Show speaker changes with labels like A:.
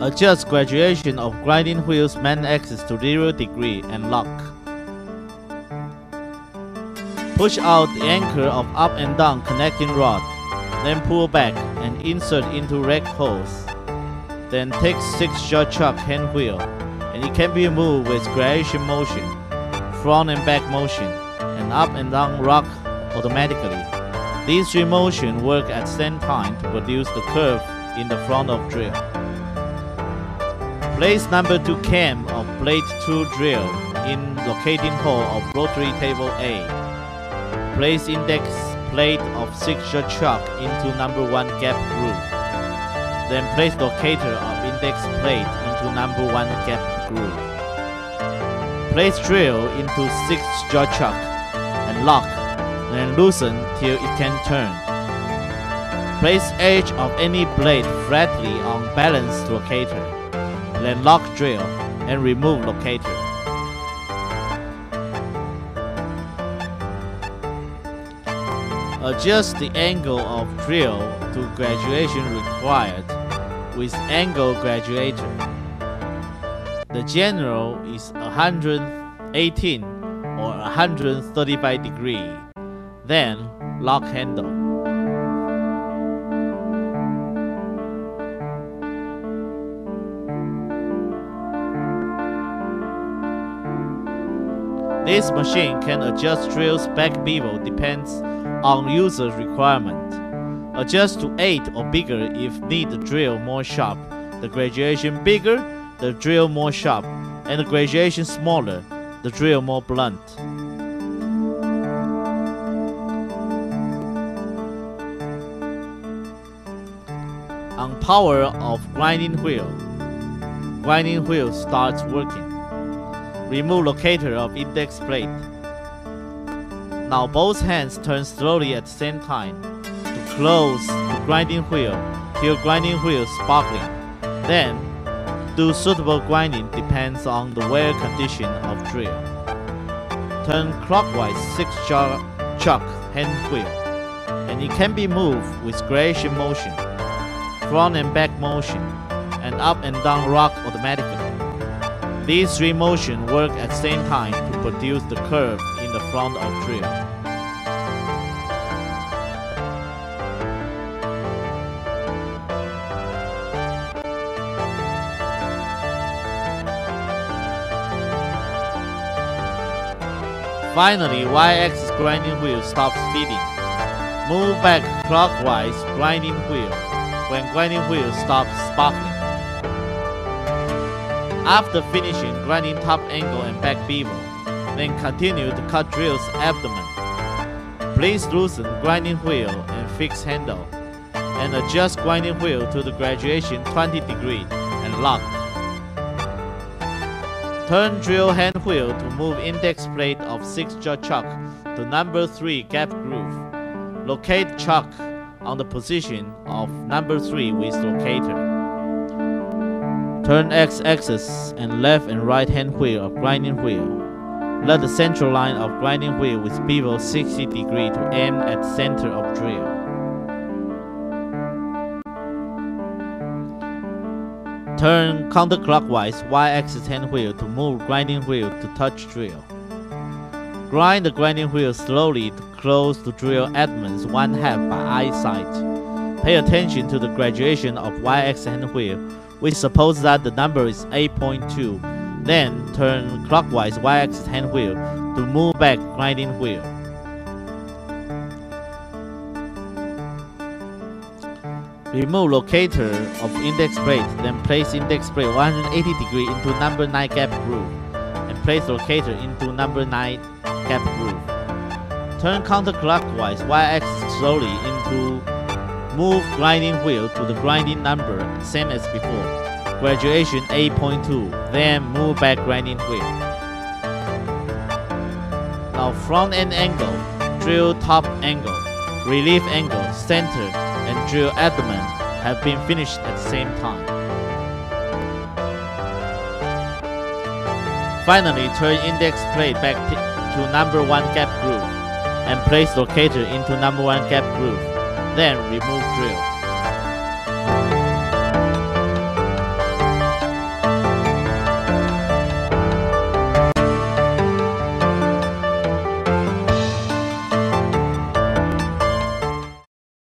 A: Adjust graduation of grinding wheel's main axis to 0 degree and lock. Push out the anchor of up and down connecting rod, then pull back and insert into rack holes. Then take 6 jaw chuck hand wheel and it can be moved with gradation motion, front and back motion, and up and down rock automatically. These three motions work at the same time to produce the curve in the front of drill. Place number 2 cam of blade 2 drill in locating hole of rotary table A. Place index plate of 6 jaw chuck into number 1 gap groove. Then place locator of index plate into number 1 gap groove. Place drill into 6 jaw chuck and lock, then loosen till it can turn. Place edge of any blade flatly on balanced locator then lock drill and remove locator. Adjust the angle of drill to graduation required with angle graduator. The general is 118 or 135 degree. Then lock handle. This machine can adjust drill's back bevel depends on user's requirement. Adjust to 8 or bigger if need the drill more sharp. The graduation bigger, the drill more sharp, and the graduation smaller, the drill more blunt. On power of grinding wheel, grinding wheel starts working. Remove locator of index plate. Now both hands turn slowly at the same time to close the grinding wheel till grinding wheel sparkling. Then, do suitable grinding depends on the wear condition of drill. Turn clockwise 6 jaw chuck hand wheel, and it can be moved with gradation motion, front and back motion, and up and down rock automatically. These three motions work at the same time to produce the curve in the front of drill. Finally, y-axis grinding wheel stops feeding. Move back clockwise grinding wheel when grinding wheel stops sparkling. After finishing grinding top angle and back bevel, then continue to cut drill's abdomen. Please loosen grinding wheel and fix handle, and adjust grinding wheel to the graduation 20 degree and lock. Turn drill hand wheel to move index plate of 6 jaw chuck to number 3 gap groove. Locate chuck on the position of number 3 with locator. Turn x-axis and left and right hand wheel of grinding wheel. Let the central line of grinding wheel with bevel 60 degree to aim at center of drill. Turn counterclockwise y-axis hand wheel to move grinding wheel to touch drill. Grind the grinding wheel slowly to close the drill edmonds one half by eyesight. Pay attention to the graduation of y-axis hand wheel. We suppose that the number is 8.2. Then turn clockwise y-axis hand wheel to move back grinding wheel. Remove locator of index plate, then place index plate 180 degree into number 9 gap groove, and place locator into number 9 gap groove. Turn counterclockwise y-axis slowly into move grinding wheel to the grinding number, same as before. Graduation 8.2, then move back grinding wheel. Now front end angle, drill top angle, relief angle, center, and drill abdomen have been finished at the same time. Finally, turn index plate back to number 1 gap groove and place locator into number 1 gap groove. Then remove drill.